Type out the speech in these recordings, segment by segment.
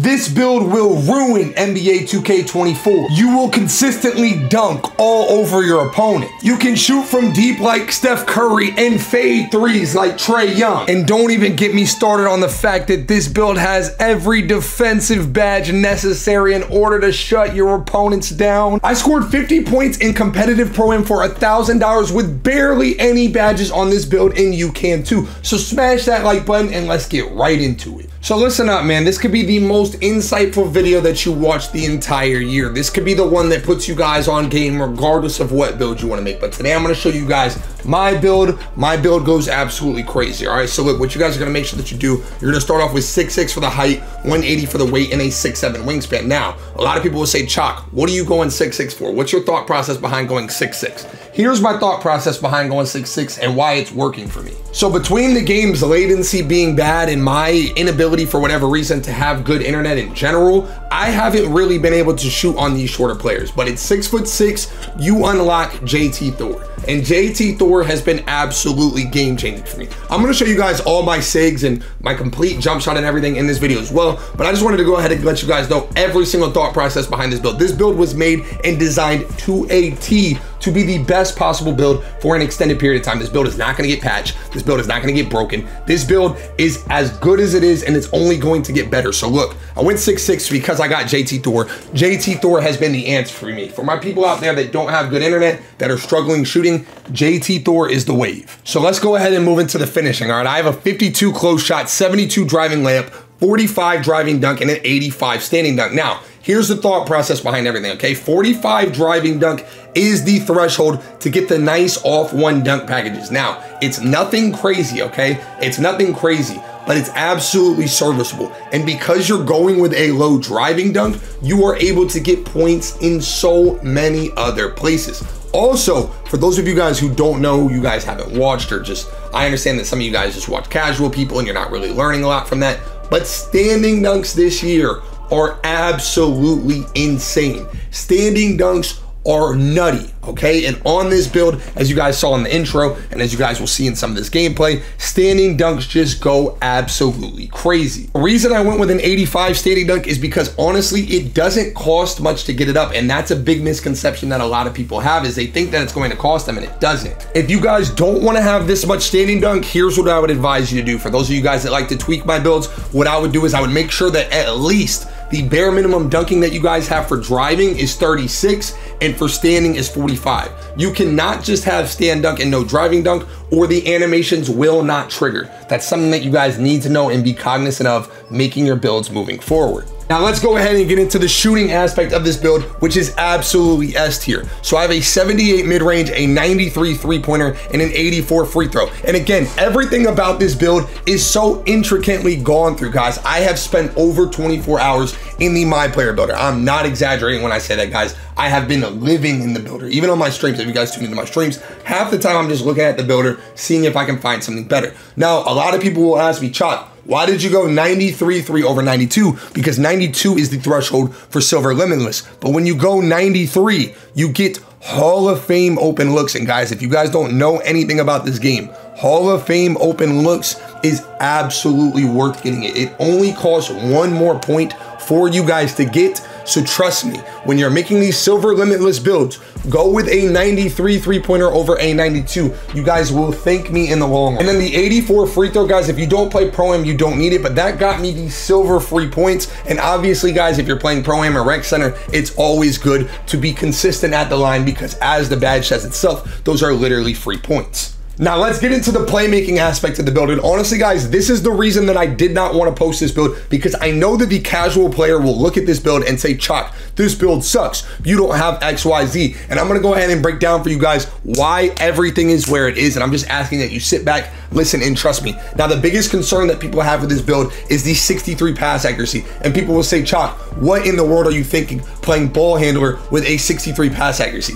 This build will ruin NBA 2K24. You will consistently dunk all over your opponent. You can shoot from deep like Steph Curry and fade threes like Trae Young. And don't even get me started on the fact that this build has every defensive badge necessary in order to shut your opponents down. I scored 50 points in competitive pro am for $1,000 with barely any badges on this build and you can too. So smash that like button and let's get right into it. So listen up, man. This could be the most insightful video that you watch the entire year. This could be the one that puts you guys on game regardless of what build you want to make. But today I'm going to show you guys my build. My build goes absolutely crazy. All right. So look, what you guys are to make sure that you do, you're to start off with 6'6 for the height, 180 for the weight, and a 6'7 wingspan. Now, a lot of people will say, Choc, what are you going 6'6 for? What's your thought process behind going 6'6? Here's my thought process behind going 6'6 and why it's working for me. So between the game's latency being bad and my inability for whatever reason to have good internet in general, I haven't really been able to shoot on these shorter players. But at six foot six, you unlock JT Thor. And JT Thor has been absolutely game changing for me. I'm gonna show you guys all my SIGs and my complete jump shot and everything in this video as well. But I just wanted to go ahead and let you guys know every single thought process behind this build. This build was made and designed to a T to be the best possible build for an extended period of time. This build is not gonna get patched. This build is not gonna get broken. This build is as good as it is and it's only going to get better. So look, I went 6-6 because I got JT Thor. JT Thor has been the answer for me. For my people out there that don't have good internet, that are struggling shooting, JT Thor is the wave. So let's go ahead and move into the finishing, all right? I have a 52 close shot, 72 driving layup, 45 driving dunk, and an 85 standing dunk. Now, Here's the thought process behind everything, okay? 45 driving dunk is the threshold to get the nice off one dunk packages. Now, it's nothing crazy, okay? It's nothing crazy, but it's absolutely serviceable. And because you're going with a low driving dunk, you are able to get points in so many other places. Also, for those of you guys who don't know, you guys haven't watched or just, I understand that some of you guys just watch casual people and you're not really learning a lot from that, but standing dunks this year are absolutely insane. Standing dunks are nutty, okay? And on this build, as you guys saw in the intro, and as you guys will see in some of this gameplay, standing dunks just go absolutely crazy. The reason I went with an 85 standing dunk is because honestly, it doesn't cost much to get it up, and that's a big misconception that a lot of people have is they think that it's going to cost them, and it doesn't. If you guys don't want to have this much standing dunk, here's what I would advise you to do. For those of you guys that like to tweak my builds, what I would do is I would make sure that at least the bare minimum dunking that you guys have for driving is 36 and for standing is 45. You cannot just have stand dunk and no driving dunk or the animations will not trigger. That's something that you guys need to know and be cognizant of making your builds moving forward. Now let's go ahead and get into the shooting aspect of this build, which is absolutely S tier. So I have a 78 mid-range, a 93 three-pointer, and an 84 free throw. And again, everything about this build is so intricately gone through, guys. I have spent over 24 hours in the My Player Builder. I'm not exaggerating when I say that, guys. I have been living in the builder. Even on my streams, if you guys tune into my streams, half the time I'm just looking at the builder, seeing if I can find something better. Now, a lot of people will ask me, Choc, why did you go 93-3 over 92? Because 92 is the threshold for Silver Limitless. But when you go 93, you get Hall of Fame open looks. And guys, if you guys don't know anything about this game, Hall of Fame open looks is absolutely worth getting it. It only costs one more point for you guys to get. So trust me, when you're making these silver limitless builds, go with a 93 three-pointer over a 92. You guys will thank me in the long run. And then the 84 free throw, guys, if you don't play Pro-Am, you don't need it, but that got me the silver free points. And obviously, guys, if you're playing Pro-Am or Rec Center, it's always good to be consistent at the line because as the badge says itself, those are literally free points. Now let's get into the playmaking aspect of the build. And honestly, guys, this is the reason that I did not want to post this build because I know that the casual player will look at this build and say, Choc, this build sucks. You don't have XYZ. And I'm going to go ahead and break down for you guys why everything is where it is. And I'm just asking that you sit back, listen, and trust me. Now, the biggest concern that people have with this build is the 63 pass accuracy. And people will say, Choc, what in the world are you thinking playing ball handler with a 63 pass accuracy?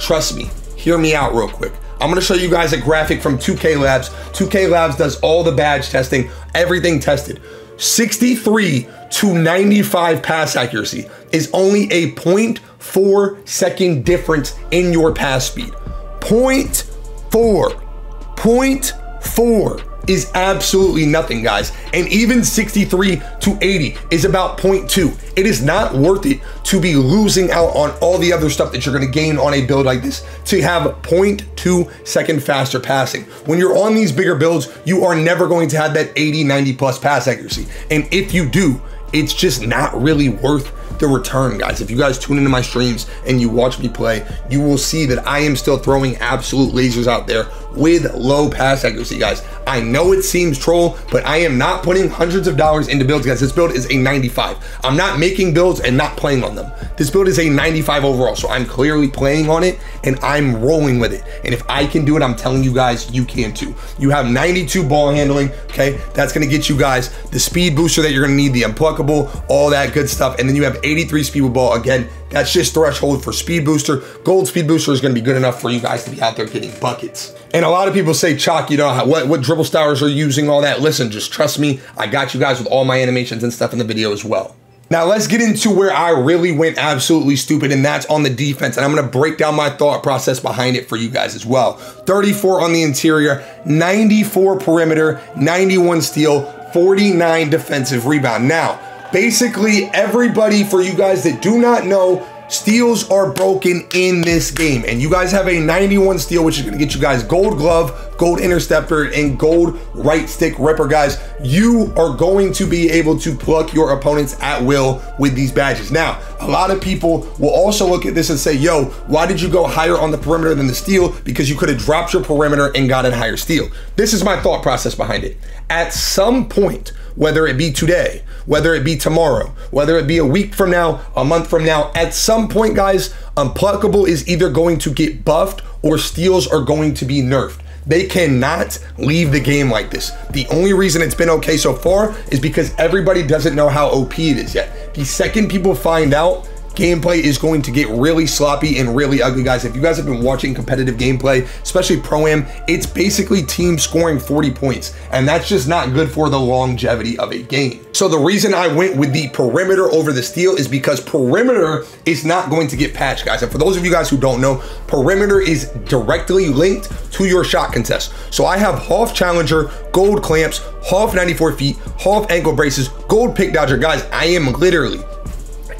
Trust me. Hear me out real quick. I'm gonna show you guys a graphic from 2K Labs. 2K Labs does all the badge testing, everything tested. 63 to 95 pass accuracy is only a 0.4 second difference in your pass speed. 0.4. 0.4. is absolutely nothing, guys. And even 63 to 80 is about 0.2. It is not worth it to be losing out on all the other stuff that you're gonna gain on a build like this to have 0.2 second faster passing. When you're on these bigger builds, you are never going to have that 80, 90 plus pass accuracy. And if you do, it's just not really worth the return, guys. If you guys tune into my streams and you watch me play, you will see that I am still throwing absolute lasers out there with low pass accuracy, guys. I know it seems troll, but I am not putting hundreds of dollars into builds, guys. This build is a 95. I'm not making builds and not playing on them. This build is a 95 overall, so I'm clearly playing on it and I'm rolling with it. And if I can do it, I'm telling you guys, you can too. You have 92 ball handling, okay? That's gonna get you guys the speed booster that you're gonna need, the unpluckable, all that good stuff. And then you have 83 speed with ball. Again, that's just threshold for speed booster. Gold speed booster is gonna be good enough for you guys to be out there getting buckets. And a lot of people say, Choc, you know, what, what dribble stars are using, all that. Listen, just trust me. I got you guys with all my animations and stuff in the video as well. Now let's get into where I really went absolutely stupid, and that's on the defense. And I'm gonna break down my thought process behind it for you guys as well. 34 on the interior, 94 perimeter, 91 steal, 49 defensive rebound. Now, basically everybody for you guys that do not know Steals are broken in this game. And you guys have a 91 steal, which is going to get you guys gold glove, gold interceptor, and gold right stick ripper, guys. You are going to be able to pluck your opponents at will with these badges. Now, a lot of people will also look at this and say, yo, why did you go higher on the perimeter than the steal? Because you could have dropped your perimeter and got a higher steal. This is my thought process behind it. At some point, whether it be today, whether it be tomorrow, whether it be a week from now, a month from now, at some point, guys, Unpluckable is either going to get buffed or steals are going to be nerfed. They cannot leave the game like this. The only reason it's been okay so far is because everybody doesn't know how OP it is yet. The second people find out, gameplay is going to get really sloppy and really ugly, guys. If you guys have been watching competitive gameplay, especially Pro-Am, it's basically team scoring 40 points, and that's just not good for the longevity of a game. So the reason I went with the perimeter over the steal is because perimeter is not going to get patched, guys. And for those of you guys who don't know, perimeter is directly linked to your shot contest. So I have half challenger, gold clamps, half 94 feet, half ankle braces, gold pick dodger. Guys, I am literally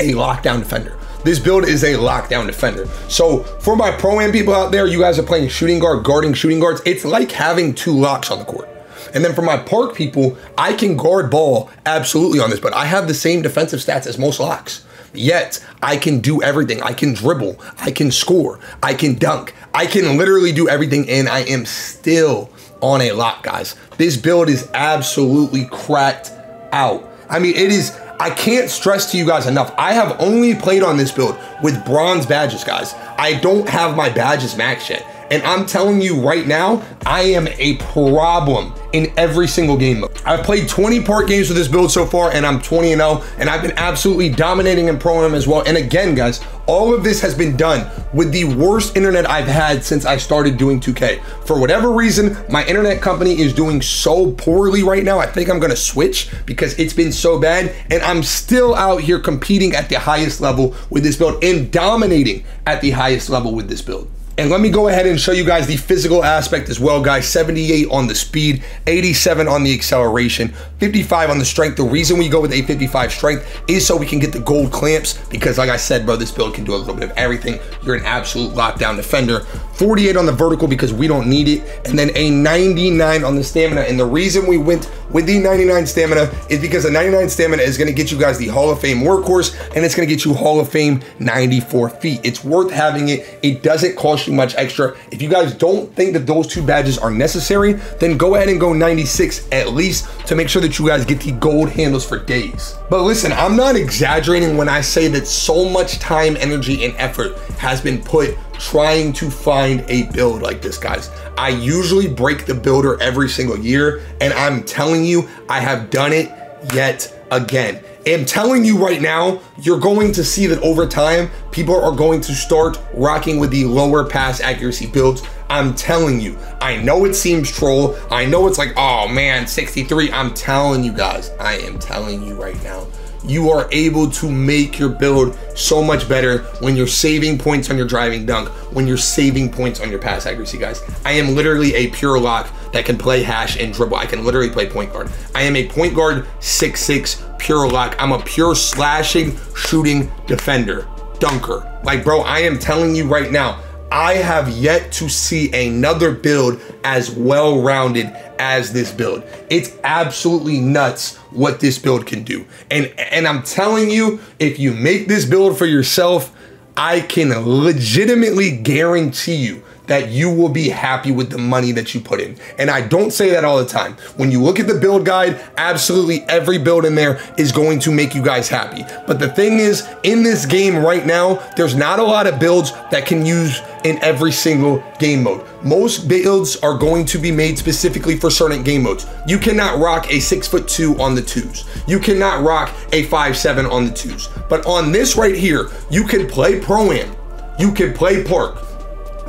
a lockdown defender. This build is a lockdown defender. So for my pro-am people out there, you guys are playing shooting guard, guarding shooting guards. It's like having two locks on the court. And then for my park people, I can guard ball absolutely on this, but I have the same defensive stats as most locks. Yet I can do everything. I can dribble. I can score. I can dunk. I can literally do everything, and I am still on a lock, guys. This build is absolutely cracked out. I mean, it is I can't stress to you guys enough. I have only played on this build with bronze badges, guys. I don't have my badges maxed yet. And I'm telling you right now, I am a problem in every single game mode. I've played 20 part games with this build so far and I'm 20 and 0 and I've been absolutely dominating in Pro-Am as well. And again, guys, all of this has been done with the worst internet I've had since I started doing 2K. For whatever reason, my internet company is doing so poorly right now. I think I'm gonna switch because it's been so bad and I'm still out here competing at the highest level with this build and dominating at the highest level with this build. And let me go ahead and show you guys the physical aspect as well, guys. 78 on the speed, 87 on the acceleration, 55 on the strength. The reason we go with a 55 strength is so we can get the gold clamps because like I said, bro, this build can do a little bit of everything. You're an absolute lockdown defender. 48 on the vertical because we don't need it. And then a 99 on the stamina. And the reason we went with the 99 stamina is because the 99 stamina is going to get you guys the Hall of Fame workhorse and it's going to get you Hall of Fame 94 feet. It's worth having it. It doesn't cost you much extra. If you guys don't think that those two badges are necessary, then go ahead and go 96 at least to make sure that you guys get the gold handles for days. But listen, I'm not exaggerating when I say that so much time, energy, and effort has been put trying to find a build like this, guys. I usually break the builder every single year, and I'm telling you, I have done it yet again I'm telling you right now, you're going to see that over time, people are going to start rocking with the lower pass accuracy builds. I'm telling you, I know it seems troll. I know it's like, oh man, 63. I'm telling you guys, I am telling you right now, you are able to make your build so much better when you're saving points on your driving dunk, when you're saving points on your pass accuracy, guys. I am literally a pure lock that can play hash and dribble. I can literally play point guard. I am a point guard, six six, pure lock. I'm a pure slashing, shooting defender, dunker. Like, bro, I am telling you right now, I have yet to see another build as well rounded as this build. It's absolutely nuts what this build can do. And and I'm telling you, if you make this build for yourself, I can legitimately guarantee you that you will be happy with the money that you put in. And I don't say that all the time. When you look at the build guide, absolutely every build in there is going to make you guys happy. But the thing is, in this game right now, there's not a lot of builds that can use in every single game mode. Most builds are going to be made specifically for certain game modes. You cannot rock a six foot two on the twos. You cannot rock a five seven on the twos. But on this right here, you can play pro am, you can play park,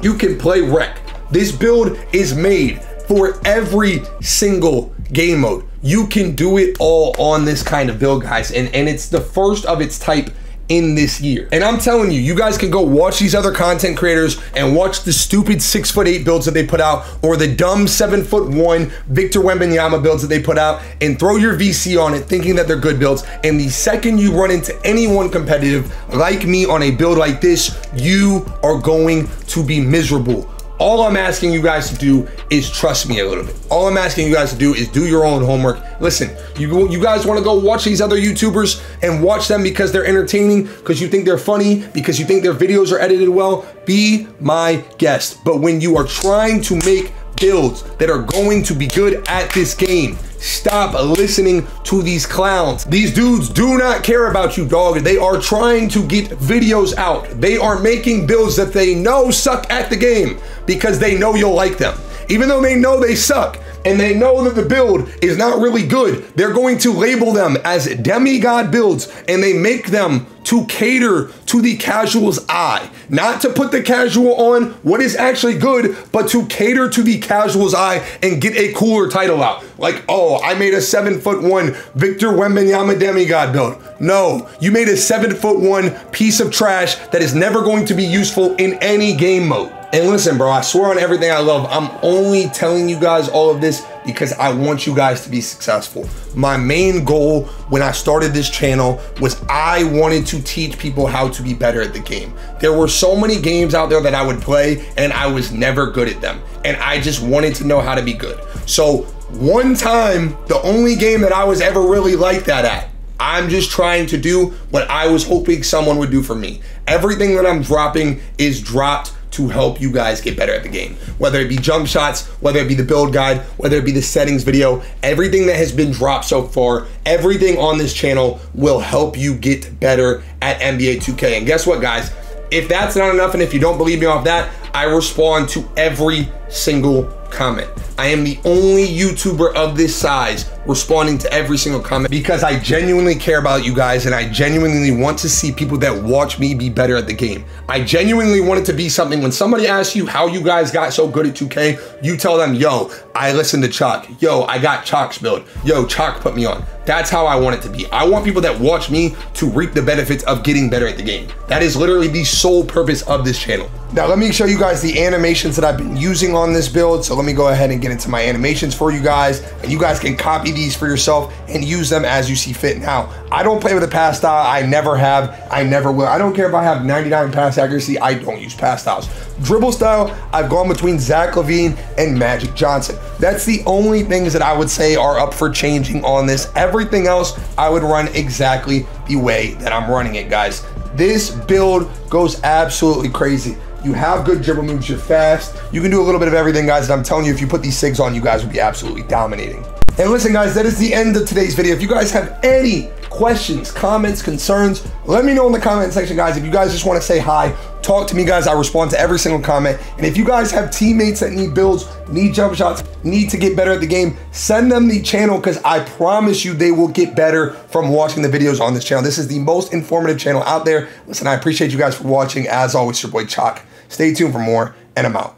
you can play rec. This build is made for every single game mode. You can do it all on this kind of build, guys. And, and it's the first of its type in this year. And I'm telling you, you guys can go watch these other content creators and watch the stupid six foot eight builds that they put out or the dumb seven foot one Victor Wembanyama builds that they put out and throw your VC on it thinking that they're good builds. And the second you run into anyone competitive like me on a build like this, you are going to be miserable. All I'm asking you guys to do is trust me a little bit. All I'm asking you guys to do is do your own homework. Listen, you you guys want to go watch these other YouTubers and watch them because they're entertaining, because you think they're funny, because you think their videos are edited well, be my guest. But when you are trying to make builds that are going to be good at this game, Stop listening to these clowns. These dudes do not care about you, dog. They are trying to get videos out. They are making builds that they know suck at the game because they know you'll like them. Even though they know they suck, and they know that the build is not really good, they're going to label them as demigod builds and they make them to cater to the casual's eye. Not to put the casual on what is actually good, but to cater to the casual's eye and get a cooler title out. Like, oh, I made a seven foot one Victor Wembanyama demigod build. No, you made a seven foot one piece of trash that is never going to be useful in any game mode. And listen, bro, I swear on everything I love, I'm only telling you guys all of this because I want you guys to be successful. My main goal when I started this channel was I wanted to teach people how to be better at the game. There were so many games out there that I would play and I was never good at them. And I just wanted to know how to be good. So one time, the only game that I was ever really like that at, I'm just trying to do what I was hoping someone would do for me. Everything that I'm dropping is dropped to help you guys get better at the game. Whether it be jump shots, whether it be the build guide, whether it be the settings video, everything that has been dropped so far, everything on this channel will help you get better at NBA 2K. And guess what, guys? If that's not enough, and if you don't believe me off that, I respond to every single comment. I am the only YouTuber of this size responding to every single comment because I genuinely care about you guys and I genuinely want to see people that watch me be better at the game. I genuinely want it to be something when somebody asks you how you guys got so good at 2K, you tell them, yo, I listened to Choc. Yo, I got Choc's build. Yo, Choc put me on. That's how I want it to be. I want people that watch me to reap the benefits of getting better at the game. That is literally the sole purpose of this channel. Now, let me show you guys the animations that I've been using on this build. So let me go ahead and get into my animations for you guys. And you guys can copy these for yourself and use them as you see fit. Now, I don't play with a pass style. I never have. I never will. I don't care if I have 99 pass accuracy. I don't use pass styles. Dribble style, I've gone between Zach LaVine and Magic Johnson. That's the only things that I would say are up for changing on this. Everything else, I would run exactly the way that I'm running it, guys. This build goes absolutely crazy. You have good dribble moves, you're fast. You can do a little bit of everything, guys. And I'm telling you, if you put these SIGs on, you guys will be absolutely dominating. And listen, guys, that is the end of today's video. If you guys have any questions, comments, concerns, let me know in the comment section, guys. If you guys just want to say hi, talk to me, guys. I respond to every single comment. And if you guys have teammates that need builds, need jump shots, need to get better at the game, send them the channel because I promise you they will get better from watching the videos on this channel. This is the most informative channel out there. Listen, I appreciate you guys for watching. As always, your boy Choc. Stay tuned for more, and I'm out.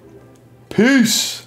Peace.